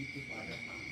itu pada tangan